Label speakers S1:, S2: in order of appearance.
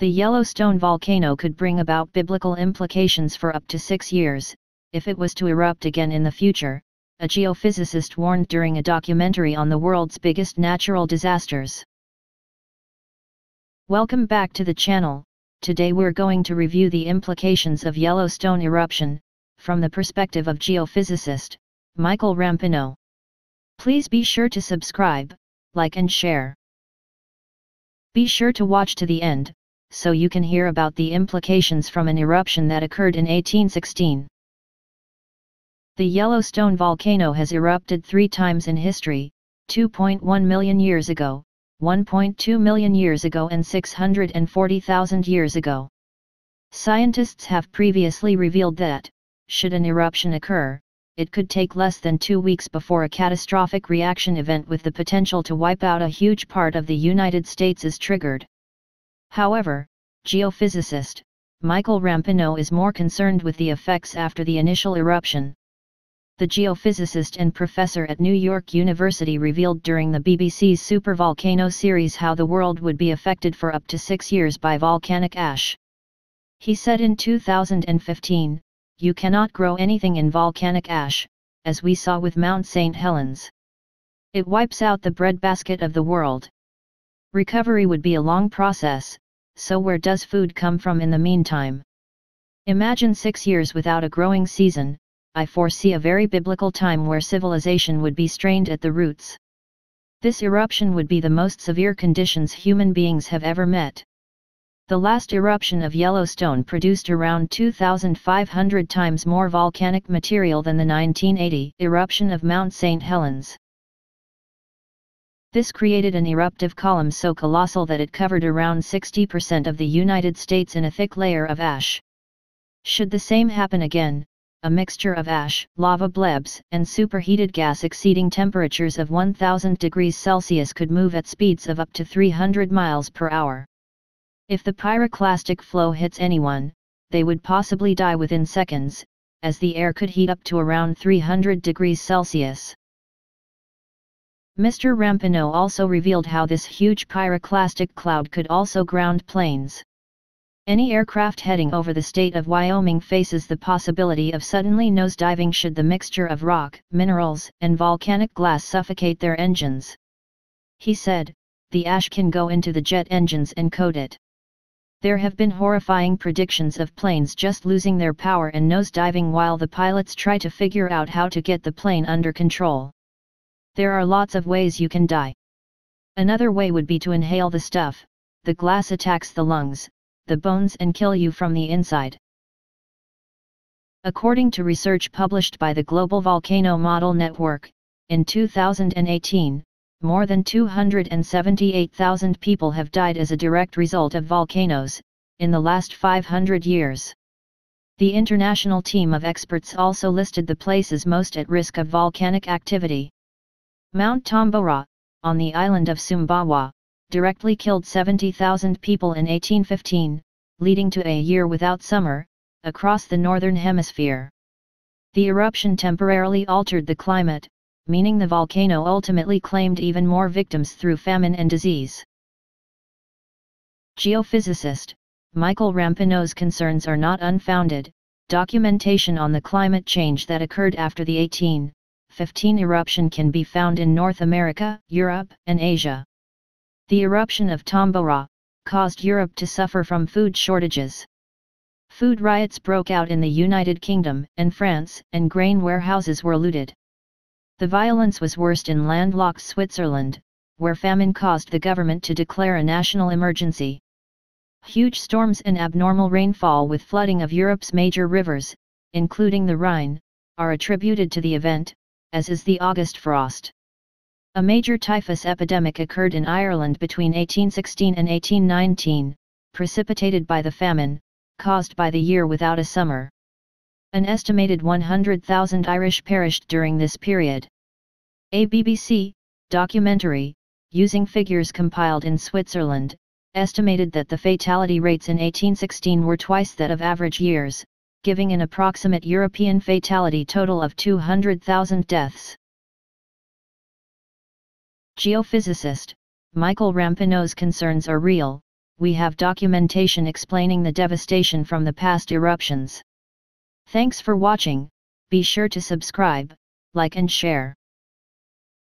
S1: The Yellowstone volcano could bring about biblical implications for up to six years, if it was to erupt again in the future, a geophysicist warned during a documentary on the world's biggest natural disasters. Welcome back to the channel, today we're going to review the implications of Yellowstone eruption, from the perspective of geophysicist, Michael Rampino. Please be sure to subscribe, like and share. Be sure to watch to the end, so you can hear about the implications from an eruption that occurred in 1816. The Yellowstone volcano has erupted three times in history, 2.1 million years ago, 1.2 million years ago and 640,000 years ago. Scientists have previously revealed that, should an eruption occur, it could take less than two weeks before a catastrophic reaction event with the potential to wipe out a huge part of the United States is triggered. However, geophysicist, Michael Rampino is more concerned with the effects after the initial eruption. The geophysicist and professor at New York University revealed during the BBC's Supervolcano series how the world would be affected for up to six years by volcanic ash. He said in 2015, You cannot grow anything in volcanic ash, as we saw with Mount St. Helens. It wipes out the breadbasket of the world. Recovery would be a long process, so where does food come from in the meantime? Imagine six years without a growing season, I foresee a very biblical time where civilization would be strained at the roots. This eruption would be the most severe conditions human beings have ever met. The last eruption of Yellowstone produced around 2,500 times more volcanic material than the 1980 eruption of Mount St. Helens. This created an eruptive column so colossal that it covered around 60% of the United States in a thick layer of ash. Should the same happen again, a mixture of ash, lava blebs, and superheated gas exceeding temperatures of 1000 degrees Celsius could move at speeds of up to 300 miles per hour. If the pyroclastic flow hits anyone, they would possibly die within seconds, as the air could heat up to around 300 degrees Celsius. Mr. Rampino also revealed how this huge pyroclastic cloud could also ground planes. Any aircraft heading over the state of Wyoming faces the possibility of suddenly nosediving should the mixture of rock, minerals, and volcanic glass suffocate their engines. He said, the ash can go into the jet engines and coat it. There have been horrifying predictions of planes just losing their power and nosediving while the pilots try to figure out how to get the plane under control. There are lots of ways you can die. Another way would be to inhale the stuff, the glass attacks the lungs, the bones and kill you from the inside. According to research published by the Global Volcano Model Network, in 2018, more than 278,000 people have died as a direct result of volcanoes, in the last 500 years. The international team of experts also listed the places most at risk of volcanic activity. Mount Tambora, on the island of Sumbawa, directly killed 70,000 people in 1815, leading to a year without summer, across the northern hemisphere. The eruption temporarily altered the climate, meaning the volcano ultimately claimed even more victims through famine and disease. Geophysicist, Michael Rampino's concerns are not unfounded, documentation on the climate change that occurred after the 18 15 eruption can be found in North America, Europe, and Asia. The eruption of Tambora caused Europe to suffer from food shortages. Food riots broke out in the United Kingdom and France, and grain warehouses were looted. The violence was worst in landlocked Switzerland, where famine caused the government to declare a national emergency. Huge storms and abnormal rainfall with flooding of Europe's major rivers, including the Rhine, are attributed to the event, as is the August frost. A major typhus epidemic occurred in Ireland between 1816 and 1819, precipitated by the famine, caused by the year without a summer. An estimated 100,000 Irish perished during this period. A BBC documentary, using figures compiled in Switzerland, estimated that the fatality rates in 1816 were twice that of average years, giving an approximate European fatality total of 200,000 deaths. Geophysicist, Michael Rampino's concerns are real, we have documentation explaining the devastation from the past eruptions. Thanks for watching, be sure to subscribe, like and share.